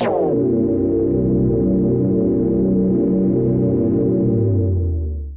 you